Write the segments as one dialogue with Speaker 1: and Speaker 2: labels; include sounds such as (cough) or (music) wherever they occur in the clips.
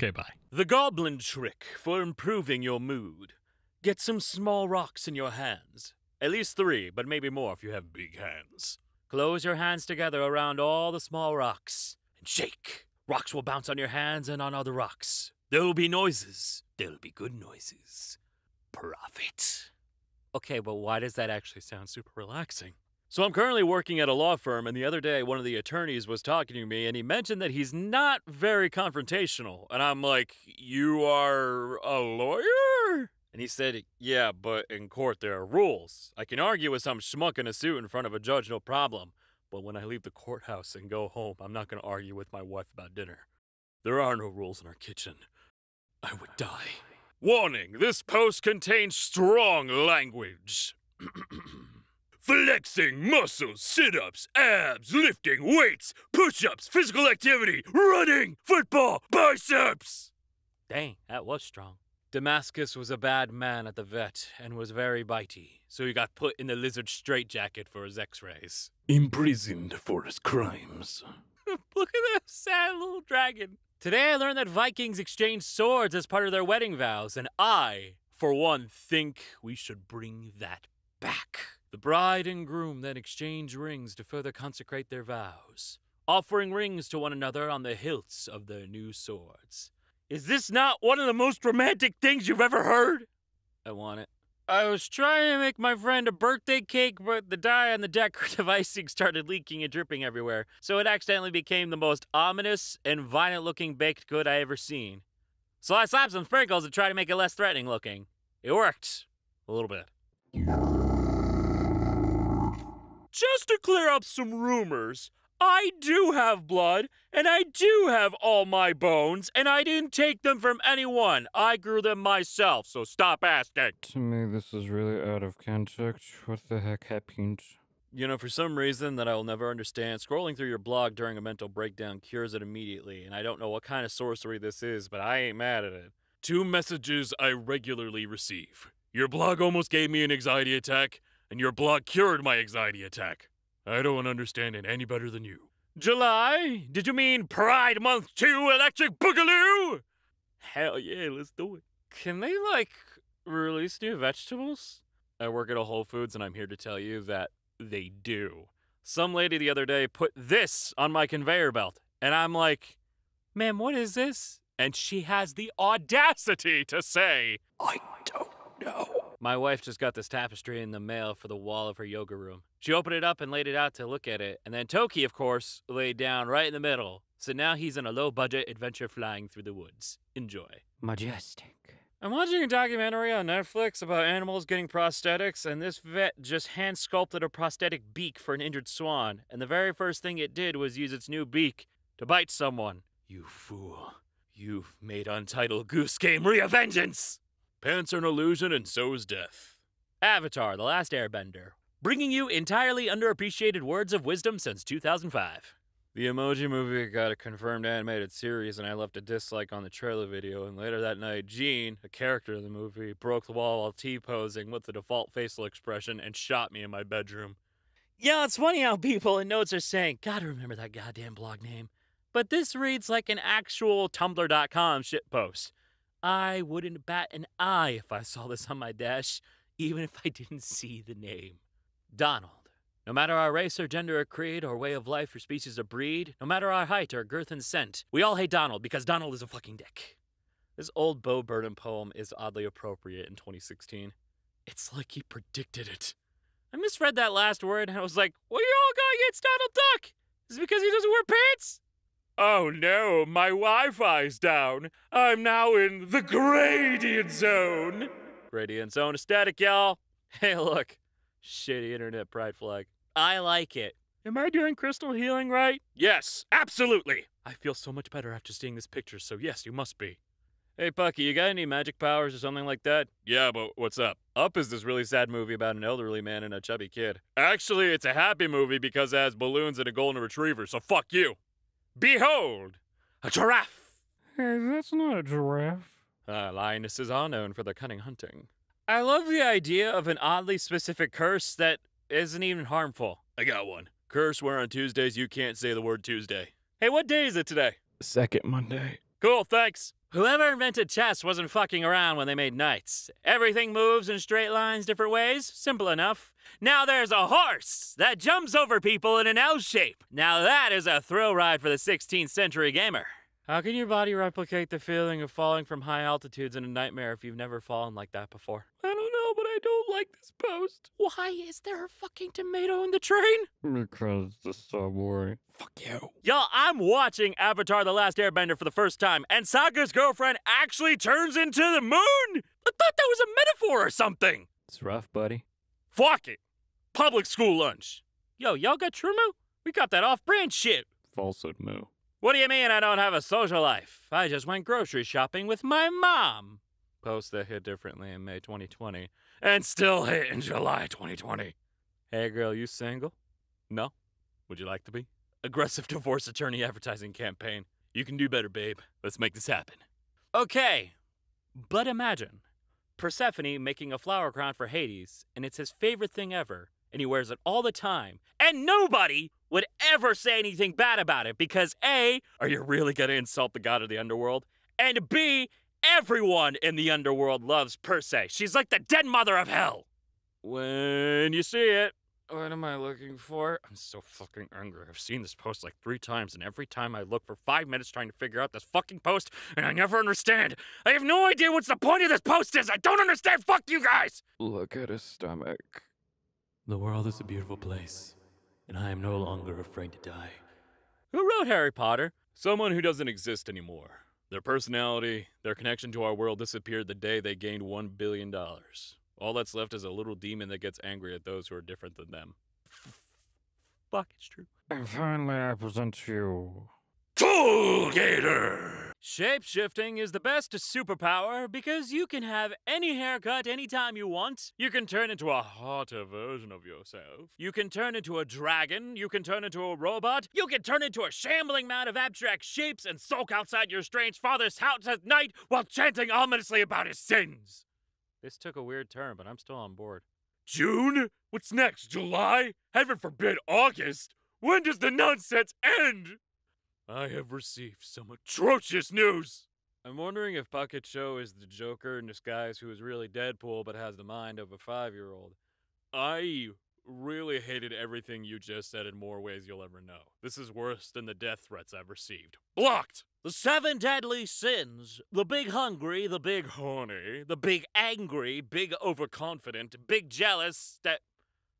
Speaker 1: Okay, bye.
Speaker 2: The goblin trick for improving your mood. Get some small rocks in your hands. At least three, but maybe more if you have big hands. Close your hands together around all the small rocks and shake. Rocks will bounce on your hands and on other rocks. There will be noises. There'll be good noises. Profit. Okay, but why does that actually sound super relaxing? So I'm currently working at a law firm, and the other day one of the attorneys was talking to me, and he mentioned that he's not very confrontational. And I'm like, You are a lawyer? And he said, Yeah, but in court there are rules. I can argue with some schmuck in a suit in front of a judge, no problem. But when I leave the courthouse and go home, I'm not going to argue with my wife about dinner. There are no rules in our kitchen. I would die. Warning this post contains strong language. (clears throat) Flexing muscles, sit ups, abs, lifting weights, push ups, physical activity, running, football, biceps. Dang, that was strong. Damascus was a bad man at the vet and was very bitey, so he got put in the lizard straitjacket for his x rays.
Speaker 1: Imprisoned for his crimes. (laughs)
Speaker 2: Look at that sad little dragon. Today I learned that Vikings exchanged swords as part of their wedding vows, and I, for one, think we should bring that back. The bride and groom then exchange rings to further consecrate their vows, offering rings to one another on the hilts of their new swords. Is this not one of the most romantic things you've ever heard? I want it. I was trying to make my friend a birthday cake, but the dye on the decorative (laughs) icing started leaking and dripping everywhere, so it accidentally became the most ominous and violent looking baked good I ever seen. So I slapped some sprinkles to try to make it less threatening looking. It worked. A little bit. Just to clear up some rumors, I do have blood, and I do have all my bones, and I didn't take them from anyone. I grew them myself, so stop asking.
Speaker 1: To me, this is really out of context. What the heck happened?
Speaker 2: You know, for some reason that I will never understand, scrolling through your blog during a mental breakdown cures it immediately, and I don't know what kind of sorcery this is, but I ain't mad at it. Two messages I regularly receive. Your blog almost gave me an anxiety attack, and your blog cured my anxiety attack. I don't understand it any better than you. July? Did you mean Pride Month 2 Electric Boogaloo? Hell yeah, let's do it. Can they, like, release new vegetables? I work at a Whole Foods and I'm here to tell you that they do. Some lady the other day put this on my conveyor belt, and I'm like, ma'am, what is this? And she has the audacity to say, I don't know. My wife just got this tapestry in the mail for the wall of her yoga room. She opened it up and laid it out to look at it, and then Toki, of course, laid down right in the middle. So now he's in a low budget adventure flying through the woods. Enjoy.
Speaker 3: Majestic.
Speaker 2: I'm watching a documentary on Netflix about animals getting prosthetics, and this vet just hand sculpted a prosthetic beak for an injured swan, and the very first thing it did was use its new beak to bite someone. You fool. You've made Untitled Goose Game (laughs) Revengeance! Pants are an illusion, and so is death. Avatar The Last Airbender, bringing you entirely underappreciated words of wisdom since 2005. The Emoji Movie got a confirmed animated series, and I left a dislike on the trailer video. And later that night, Gene, a character in the movie, broke the wall while T posing with the default facial expression and shot me in my bedroom. Yeah, it's funny how people in notes are saying, Gotta remember that goddamn blog name. But this reads like an actual Tumblr.com shitpost. I wouldn't bat an eye if I saw this on my dash, even if I didn't see the name. Donald. No matter our race or gender or creed or way of life or species or breed, no matter our height or girth and scent, we all hate Donald because Donald is a fucking dick. This old Bo Burnham poem is oddly appropriate in 2016. It's like he predicted it. I misread that last word and I was like, what are you all going against Donald Duck? Is it because he doesn't wear pants? Oh no, my Wi Fi's down. I'm now in the gradient zone. Gradient zone is static, y'all. (laughs) Hey, look. Shitty internet pride flag. I like it. Am I doing crystal healing right? Yes, absolutely. I feel so much better after seeing this picture, so yes, you must be. Hey, Pucky, you got any magic powers or something like that? Yeah, but what's up? Up is this really sad movie about an elderly man and a chubby kid. Actually, it's a happy movie because it has balloons and a golden retriever, so fuck you. Behold, a giraffe.
Speaker 1: Hey, that's not a giraffe.
Speaker 2: Uh, lionesses are known for their cunning hunting. I love the idea of an oddly specific curse that isn't even harmful. I got one. Curse where on Tuesdays you can't say the word Tuesday. Hey, what day is it today?
Speaker 1: Second Monday.
Speaker 2: Cool, thanks. Whoever invented chess wasn't fucking around when they made knights. Everything moves in straight lines different ways. Simple enough. Now there's a horse that jumps over people in an L shape. Now that is a thrill ride for the 16th century gamer. How can your body replicate the feeling of falling from high altitudes in a nightmare if you've never fallen like that before? I don't know, but I don't like this post. Why is there a fucking tomato in the train?
Speaker 1: Because the subway.
Speaker 2: Fuck you. Yo, I'm watching Avatar The Last Airbender for the first time, and Sokka's girlfriend actually turns into the moon! I thought that was a metaphor or something!
Speaker 1: It's rough, buddy.
Speaker 2: Fuck it. Public school lunch. Yo, y'all got TruMoo? We got that off brand shit.
Speaker 1: Falsehood moo.
Speaker 2: What do you mean I don't have a social life? I just went grocery shopping with my mom. Post that hit differently in May 2020 and still hit in July 2020. Hey girl, you single? No? Would you like to be? Aggressive (laughs) divorce attorney advertising campaign. You can do better, babe. Let's make this happen. Okay, but imagine Persephone making a flower crown for Hades, and it's his favorite thing ever, and he wears it all the time, and nobody would ever say anything bad about it because A, are you really gonna insult the god of the underworld? And B, everyone in the underworld loves Perse. She's like the dead mother of hell. When you see it, what am I looking for? I'm so fucking angry. I've seen this post like three times, and every time I look for five minutes trying to figure out this fucking post, and I never understand. I have no idea what's the point of this post is. I don't understand. Fuck you guys.
Speaker 1: Look at his stomach.
Speaker 3: The world is a beautiful place, and I am no longer afraid to die.
Speaker 2: Who wrote Harry Potter? Someone who doesn't exist anymore. Their personality, their connection to our world disappeared the day they gained $1 billion. All that's left is a little demon that gets angry at those who are different than them. Fuck, it's true.
Speaker 1: And finally, I present to you.
Speaker 2: Tool Gator! Shapeshifting is the best superpower because you can have any haircut anytime you want. You can turn into a hotter version of yourself. You can turn into a dragon. You can turn into a robot. You can turn into a shambling mound of abstract shapes and sulk outside your strange father's house at night while chanting ominously about his sins. This took a weird turn, but I'm still on board. June? What's next? July? Heaven forbid August? When does the nonsense end? I have received some atrocious news. I'm wondering if Bucket Show is the Joker in disguise who is really Deadpool but has the mind of a five year old. I really hated everything you just said in more ways you'll ever know. This is worse than the death threats I've received. Blocked! The seven deadly sins the big hungry, the big horny, the big angry, big overconfident, big jealous, that.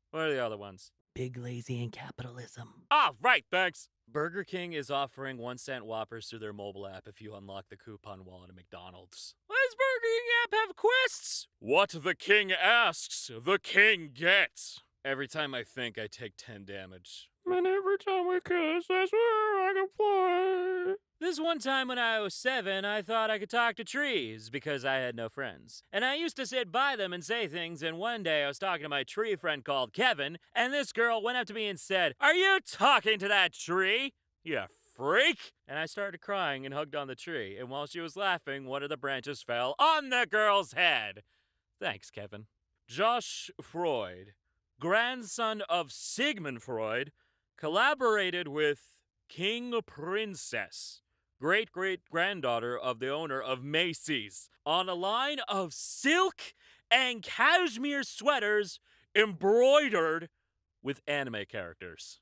Speaker 2: What are the other ones?
Speaker 3: Big lazy and capitalism.
Speaker 2: Ah, right, thanks. Burger King is offering one cent Whoppers through their mobile app if you unlock the coupon wallet at McDonald's. Does Burger King app have quests? What the king asks, the king gets. Every time I think, I take 10 damage.
Speaker 1: And every time we kiss, I swear I can fly.
Speaker 2: This one time when I was seven, I thought I could talk to trees because I had no friends. And I used to sit by them and say things, and one day I was talking to my tree friend called Kevin, and this girl went up to me and said, Are you talking to that tree? You freak! And I started crying and hugged on the tree, and while she was laughing, one of the branches fell on the girl's head. Thanks, Kevin. Josh Freud, grandson of Sigmund Freud, collaborated with King Princess, great great granddaughter of the owner of Macy's, on a line of silk and cashmere sweaters embroidered with anime characters.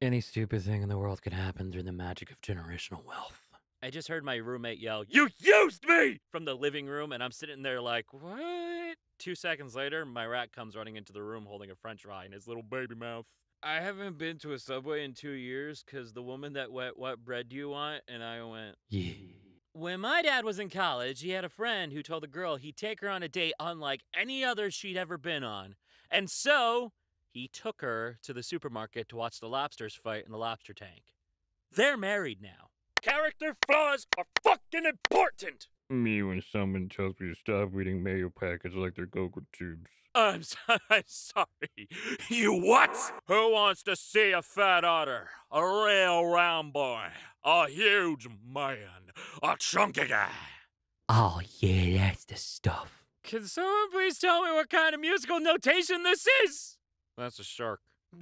Speaker 3: Any stupid thing in the world can happen through the magic of generational wealth.
Speaker 2: I just heard my roommate yell, You used me! from the living room, and I'm sitting there like, What? Two seconds later, my rat comes running into the room holding a french fry in his little baby mouth. I haven't been to a subway in two years because the woman that went, What bread do you want? And I went,
Speaker 3: Yeah.
Speaker 2: When my dad was in college, he had a friend who told the girl he'd take her on a date unlike any other she'd ever been on. And so he took her to the supermarket to watch the lobsters fight in the lobster tank. They're married now. Character flaws are fucking important!
Speaker 1: Me when someone tells me to stop eating mayo packets like they're Go-Go tubes.
Speaker 2: I'm, so- (laughs) I'm sorry. You what? Who wants to see a fat otter? A real round boy? A huge man? A chunky guy?
Speaker 4: Oh, yeah, that's the stuff.
Speaker 2: Can someone please tell me what kind of musical notation this is? That's a shark. (laughs)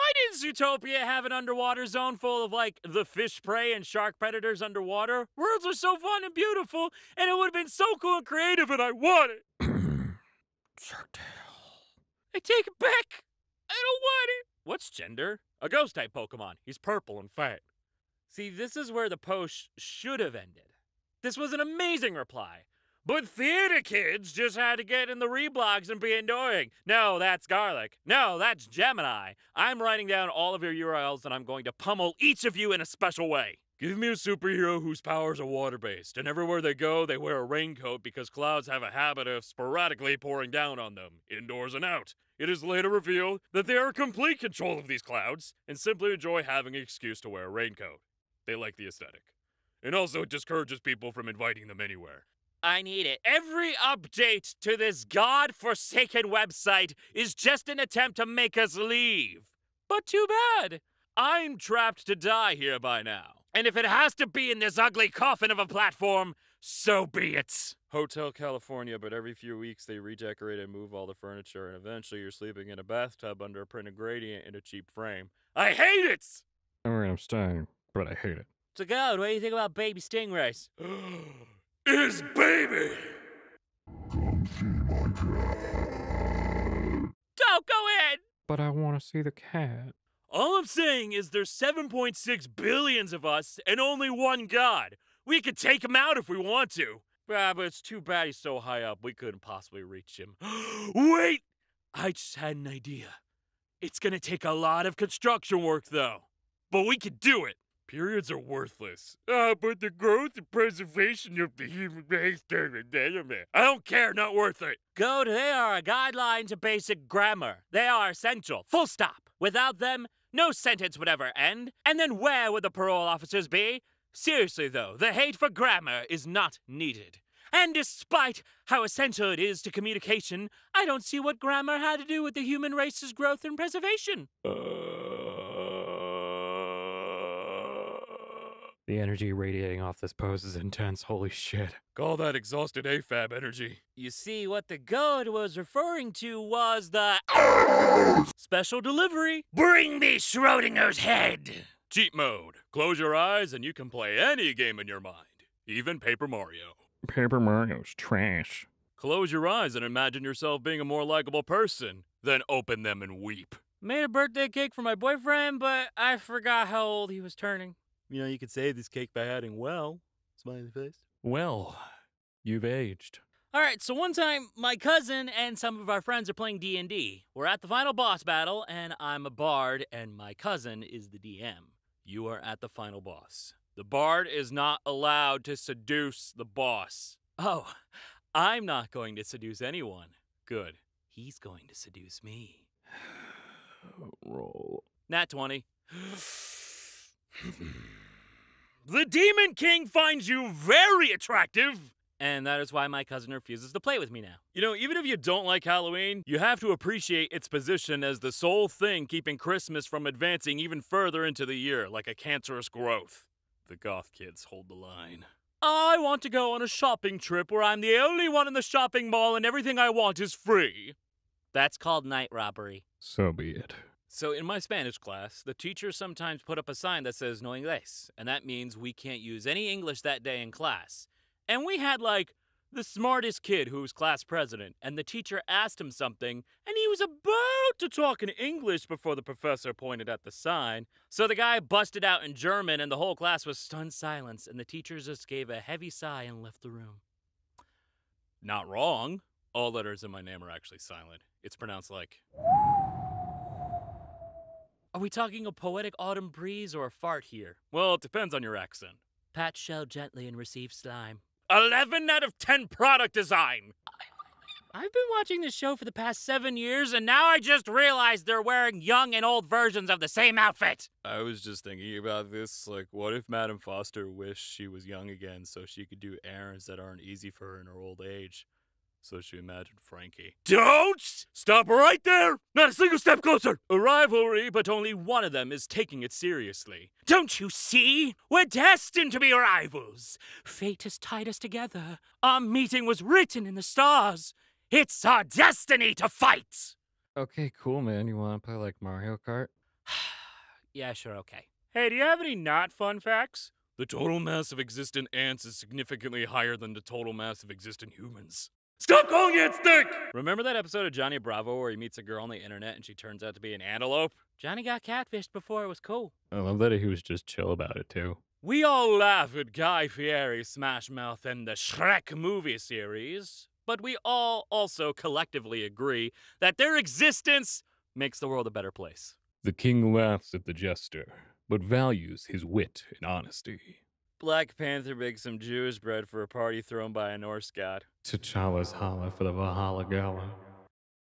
Speaker 2: Why didn't Zootopia have an underwater zone full of like the fish prey and shark predators underwater? Worlds are so fun and beautiful, and it would have been so cool and creative, and I want it.
Speaker 1: Shark Tale.
Speaker 2: I take it back. I don't want it. What's gender? A ghost type Pokemon. He's purple and fat. See, this is where the post should have ended. This was an amazing reply. But theater kids just had to get in the reblogs and be annoying. No, that's garlic. No, that's Gemini. I'm writing down all of your URLs and I'm going to pummel each of you in a special way. Give me a superhero whose powers are water based, and everywhere they go, they wear a raincoat because clouds have a habit of sporadically pouring down on them, indoors and out. It is later revealed that they are in complete control of these clouds and simply enjoy having an excuse to wear a raincoat. They like the aesthetic. And also, it discourages people from inviting them anywhere. I need it. Every update to this god-forsaken website is just an attempt to make us leave. But too bad. I'm trapped to die here by now. And if it has to be in this ugly coffin of a platform, so be it. Hotel California, but every few weeks they redecorate and move all the furniture, and eventually you're sleeping in a bathtub under a printed gradient in a cheap frame. I hate it!
Speaker 1: I mean, I'm staying, but I hate it.
Speaker 2: So, God, what do you think about baby stingrays? Is baby! Don't go in!
Speaker 1: But I want to see the cat.
Speaker 2: All I'm saying is there's 7.6 billions of us and only one god. We could take him out if we want to. Ah, but it's too bad he's so high up, we couldn't possibly reach him. (gasps) Wait! I just had an idea. It's gonna take a lot of construction work, though. But we could do it! Periods are worthless. Ah, but the growth and preservation of the human race. during the development. I don't care, not worth it. Go to, they are a guideline to basic grammar. They are essential. Full stop. Without them, no sentence would ever end. And then where would the parole officers be? Seriously, though, the hate for grammar is not needed. And despite how essential it is to communication, I don't see what grammar had to do with the human race's growth and preservation.
Speaker 3: The energy radiating off this pose is (laughs) intense. Holy shit.
Speaker 2: Call that exhausted AFAB energy. You see, what the goat was referring to was the special delivery. Bring me Schrodinger's head. Cheat mode. Close your eyes and you can play any game in your mind, even Paper Mario.
Speaker 1: Paper Mario's trash.
Speaker 2: Close your eyes and imagine yourself being a more likable person. Then open them and weep. Made a birthday cake for my boyfriend, but I forgot how old he was turning. You know, you could save this cake by adding well. Smiley face.
Speaker 3: Well, you've aged.
Speaker 2: All right, so one time my cousin and some of our friends are playing D&D. We're at the final boss battle and I'm a bard and my cousin is the DM. You are at the final boss. The bard is not allowed to seduce the boss. Oh, I'm not going to seduce anyone. Good. He's going to seduce me. (sighs)
Speaker 1: Roll.
Speaker 2: Nat 20. (sighs) (sighs) (clears throat) the Demon King finds you very attractive. And that is why my cousin refuses to play with me now. You know, even if you don't like Halloween, you have to appreciate its position as the sole thing keeping Christmas from advancing even further into the year, like a cancerous growth. The goth kids hold the line. I want to go on a shopping trip where I'm the only one in the shopping mall and everything I want is free. That's called night robbery.
Speaker 1: So be it.
Speaker 2: So in my Spanish class, the teacher sometimes put up a sign that says no inglés, and that means we can't use any English that day in class. And we had like the smartest kid who was class president, and the teacher asked him something, and he was about to talk in English before the professor pointed at the sign. So the guy busted out in German, and the whole class was stunned silence, and the teacher just gave a heavy sigh and left the room. Not wrong. All letters in my name are actually silent. It's pronounced like. Are we talking a poetic autumn breeze or a fart here? Well, it depends on your accent. Pat shell gently and receive slime. 11 out of 10 product design! I've been watching this show for the past seven years, and now I just realized they're wearing young and old versions of the same outfit. I was just thinking about this. Like, what if Madame Foster wished she was young again so she could do errands that aren't easy for her in her old age? So she imagined Frankie. Don't! Stop right there! Not a single step closer! A rivalry, but only one of them is taking it seriously. Don't you see? We're destined to be rivals. Fate has tied us together. Our meeting was written in the stars. It's our destiny to fight!
Speaker 1: Okay, cool, man. You want to play like Mario Kart? (sighs)
Speaker 2: yeah, sure, okay. Hey, do you have any not fun facts? The total mass of existent ants is significantly higher than the total mass of existent humans. Stop calling it stick! Remember that episode of Johnny Bravo where he meets a girl on the internet and she turns out to be an antelope? Johnny got catfished before it was cool.
Speaker 1: I love that he was just chill about it too.
Speaker 2: We all laugh at Guy Fieri, Smash Mouth and the Shrek movie series, but we all also collectively agree that their existence makes the world a better place.
Speaker 1: The king laughs at the jester, but values his wit and honesty.
Speaker 2: Black Panther baked some Jewish bread for a party thrown by a Norse god.
Speaker 1: T'Challa's holla for the Valhalla Gala.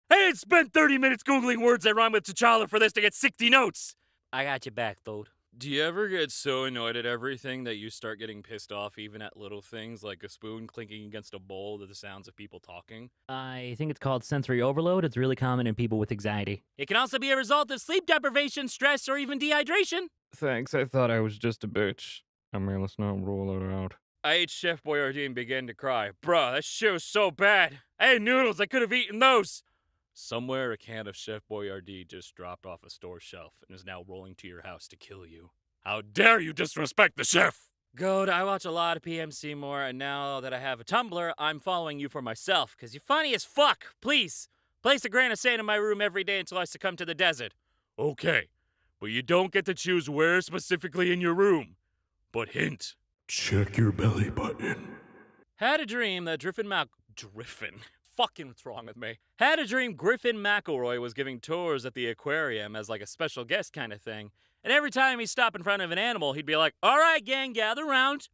Speaker 2: I had spent 30 minutes Googling words that rhyme with T'Challa for this to get 60 notes! I got you back, dude. Do you ever get so annoyed at everything that you start getting pissed off even at little things like a spoon clinking against a bowl to the sounds of people talking?
Speaker 4: I think it's called sensory overload. It's really common in people with anxiety.
Speaker 2: It can also be a result of sleep deprivation, stress, or even dehydration.
Speaker 1: Thanks, I thought I was just a bitch. I mean, let's not rule it out.
Speaker 2: I ate Chef Boyardee and began to cry. Bruh, that shit was so bad. I had noodles, I could have eaten those. Somewhere, a can of Chef Boyardee just dropped off a store shelf and is now rolling to your house to kill you. How dare you disrespect the chef! Goad, I watch a lot of PM Seymour, and now that I have a Tumblr, I'm following you for myself, because you're funny as fuck. Please, place a grain of sand in my room every day until I succumb to the desert. Okay, but you don't get to choose where specifically in your room. But hint,
Speaker 3: Check your belly button.
Speaker 2: Had a dream that Griffin Mac. Griffin? (laughs) Fucking what's wrong with me? Had a dream Griffin McElroy was giving tours at the aquarium as like a special guest kind of thing. And every time he stopped in front of an animal, he'd be like, All right, gang, gather round.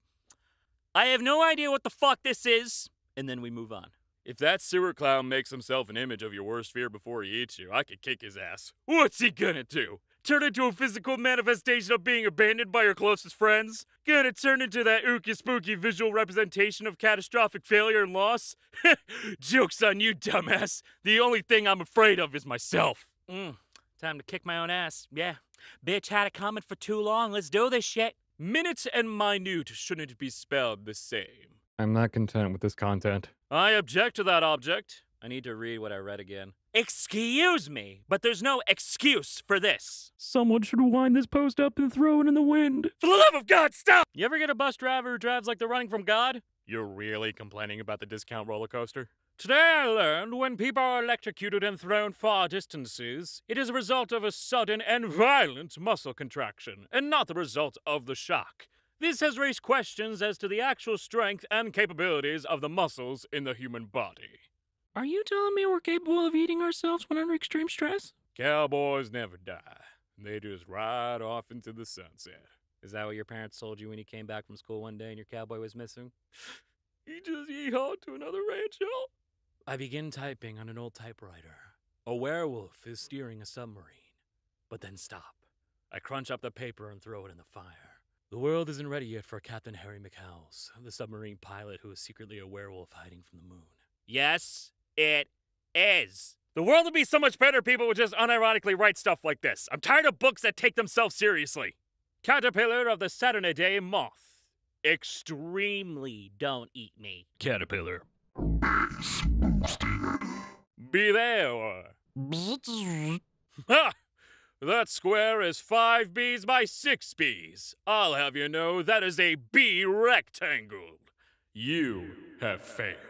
Speaker 2: I have no idea what the fuck this is. And then we move on. If that sewer clown makes himself an image of your worst fear before he eats you, I could kick his ass. What's he gonna do? Turn into a physical manifestation of being abandoned by your closest friends? Gonna turn into that ooky spooky visual representation of catastrophic failure and loss? (laughs) Joke's on you, dumbass. The only thing I'm afraid of is myself. Mm, time to kick my own ass. Yeah. Bitch had it coming for too long. Let's do this shit. Minute and minute shouldn't be spelled the same.
Speaker 1: I'm not content with this content.
Speaker 2: I object to that object. I need to read what I read again. Excuse me, but there's no excuse for this.
Speaker 1: Someone should wind this post up and throw it in the wind.
Speaker 2: For the love of God, stop! You ever get a bus driver who drives like they're running from God? You're really complaining about the discount roller coaster? Today I learned when people are electrocuted and thrown far distances, it is a result of a sudden and violent muscle contraction, and not the result of the shock. This has raised questions as to the actual strength and capabilities of the muscles in the human body.
Speaker 4: Are you telling me we're capable of eating ourselves when under extreme stress?
Speaker 2: Cowboys never die. They just ride off into the sunset. Is that what your parents told you when you came back from school one day and your cowboy was missing? (gasps) he just yeehawed to another rancho. I begin typing on an old typewriter. A werewolf is steering a submarine. But then stop. I crunch up the paper and throw it in the fire. The world isn't ready yet for Captain Harry McHowes, the submarine pilot who is secretly a werewolf hiding from the moon. Yes, it is. The world would be so much better if people would just unironically write stuff like this. I'm tired of books that take themselves seriously. Caterpillar of the Saturday Day moth. Extremely don't eat me.
Speaker 1: Caterpillar.
Speaker 2: Be there. Ha! That square is five B's by six B's. I'll have you know that is a B rectangle. You have failed.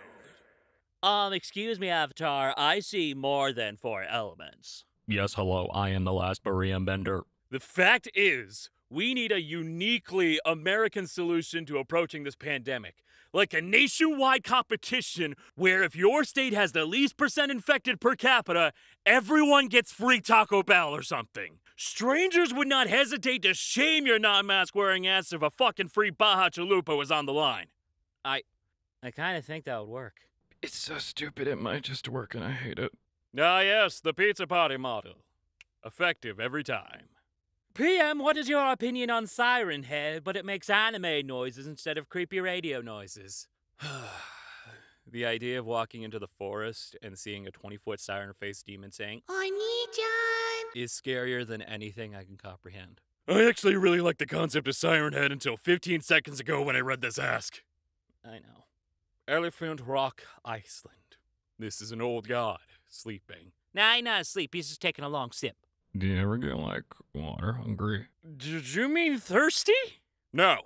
Speaker 2: Um, excuse me, Avatar. I see more than four elements.
Speaker 3: Yes, hello, I am the last Barium Bender.
Speaker 2: The fact is, we need a uniquely American solution to approaching this pandemic. Like a nationwide competition where if your state has the least percent infected per capita, everyone gets free Taco Bell or something. Strangers would not hesitate to shame your non mask wearing ass if a fucking free Baja Chalupa was on the line. I. I kind of think that would work.
Speaker 1: It's so stupid it might just work and I hate it.
Speaker 2: Ah, yes, the pizza party model. Effective every time. PM, what is your opinion on Siren Head, but it makes anime noises instead of creepy radio noises? (sighs) The idea of walking into the forest and seeing a 20 foot siren faced demon saying,
Speaker 5: I need John.
Speaker 2: is scarier than anything I can comprehend.
Speaker 6: I actually really like the concept of Siren Head until 15 seconds ago when I read this ask.
Speaker 2: I know. Elephant Rock, Iceland. This is an old god sleeping.
Speaker 4: Nah, he's not asleep. He's just taking a long sip.
Speaker 1: Do you ever get like water hungry?
Speaker 2: Did you mean thirsty? No.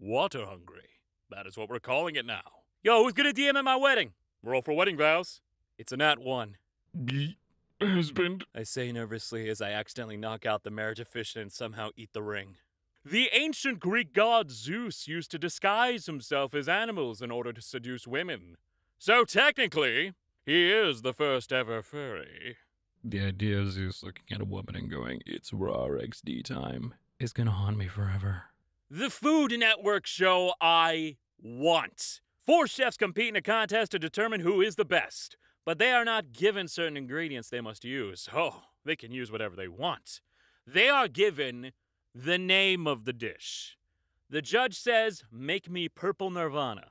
Speaker 2: Water hungry. That is what we're calling it now. Yo, who's gonna DM at my wedding? Roll for wedding vows. It's a nat one.
Speaker 1: Ye- husband.
Speaker 2: I say nervously as I accidentally knock out the marriage officiant and somehow eat the ring. The ancient Greek god Zeus used to disguise himself as animals in order to seduce women. So technically, he is the first ever furry.
Speaker 1: The idea of Zeus looking at a woman and going, "It's raw XD time," is gonna haunt me forever.
Speaker 2: The Food Network show I want. Four chefs compete in a contest to determine who is the best, but they are not given certain ingredients they must use. Oh, they can use whatever they want. They are given the name of the dish. The judge says, Make me purple nirvana.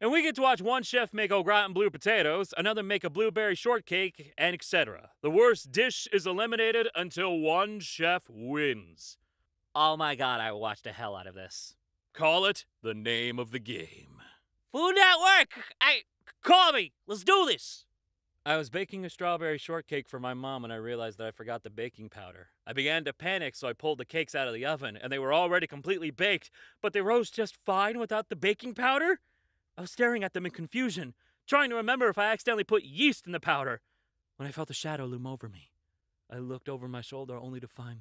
Speaker 2: And we get to watch one chef make au gratin blue potatoes, another make a blueberry shortcake, and etc. The worst dish is eliminated until one chef wins.
Speaker 4: Oh my god, I watched the hell out of this.
Speaker 2: Call it the name of the game.
Speaker 4: Food Network! I call me. Let's do this.
Speaker 2: I was baking a strawberry shortcake for my mom and I realized that I forgot the baking powder. I began to panic, so I pulled the cakes out of the oven, and they were already completely baked, but they rose just fine without the baking powder? I was staring at them in confusion, trying to remember if I accidentally put yeast in the powder, when I felt a shadow loom over me. I looked over my shoulder only to find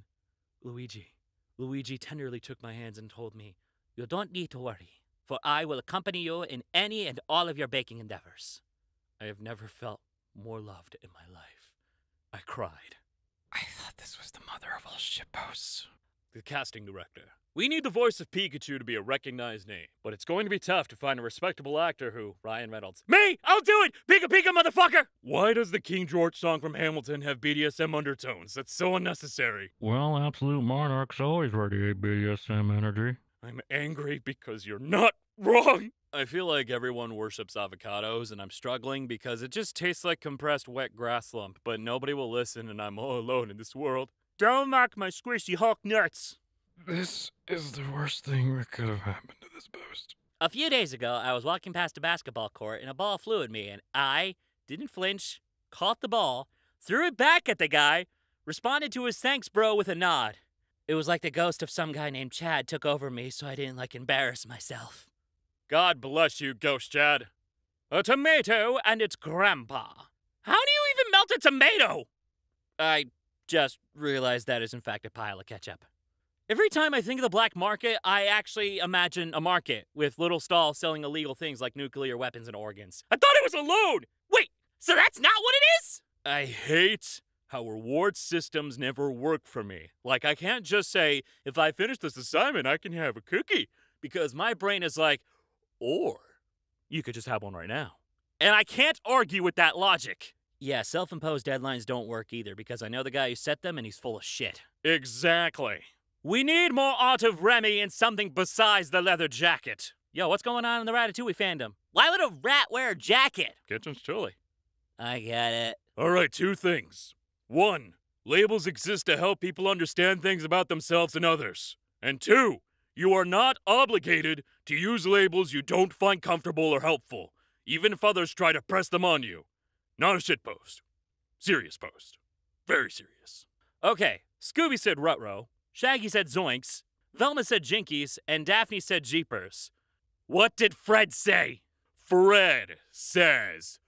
Speaker 2: Luigi. Luigi tenderly took my hands and told me,
Speaker 4: You don't need to worry, for I will accompany you in any and all of your baking endeavors.
Speaker 2: I have never felt more loved in my life. I cried.
Speaker 1: I thought this was the mother of all shitposts.
Speaker 2: the casting director. We need the voice of Pikachu to be a recognized name, but it's going to be tough to find a respectable actor who, Ryan Reynolds. Me! I'll do it! Pika Pika, motherfucker! Why does the King George song from Hamilton have BDSM undertones? That's so unnecessary.
Speaker 1: Well, Absolute Monarch's always radiate BDSM energy.
Speaker 2: I'm angry because you're not wrong. I feel like everyone worships avocados, and I'm struggling because it just tastes like compressed wet grass lump, but nobody will listen, and I'm all alone in this world. Don't mock my squishy Hulk nuts.
Speaker 1: This is the worst thing that could have happened to this post.
Speaker 4: A few days ago, I was walking past a basketball court and a ball flew at me, and I didn't flinch, caught the ball, threw it back at the guy, responded to his thanks, bro, with a nod. It was like the ghost of some guy named Chad took over me, so I didn't like embarrass myself.
Speaker 2: God bless you, Ghost Chad. A tomato and its grandpa. How do you even melt a tomato?
Speaker 4: I just realized that is in fact a pile of ketchup.
Speaker 2: Every time I think of the black market, I actually imagine a market with little stalls selling illegal things like nuclear weapons and organs. I thought it was a loan!
Speaker 4: Wait, so that's not what it is?
Speaker 2: I hate how reward systems never work for me. Like, I can't just say, if I finish this assignment, I can have a cookie. Because my brain is like, or you could just have one right now. And I can't argue with that logic.
Speaker 4: Yeah, self imposed deadlines don't work either because I know the guy who set them and he's full of shit.
Speaker 2: Exactly. We need more art of Remy and something besides the leather jacket.
Speaker 4: Yo, what's going on in the Ratatouille fandom? Why would a rat wear a jacket?
Speaker 2: Kitchen's chilly.
Speaker 4: I get it.
Speaker 2: All right, two things. One, labels exist to help people understand things about themselves and others. And two, you are not obligated to use labels you don't find comfortable or helpful, even if others try to press them on you. Not a shit post. Serious post. Very serious. Okay, Scooby said Rutro, Shaggy said Zoinks, Velma said Jinkies, and Daphne said Jeepers. What did Fred say? Fred says.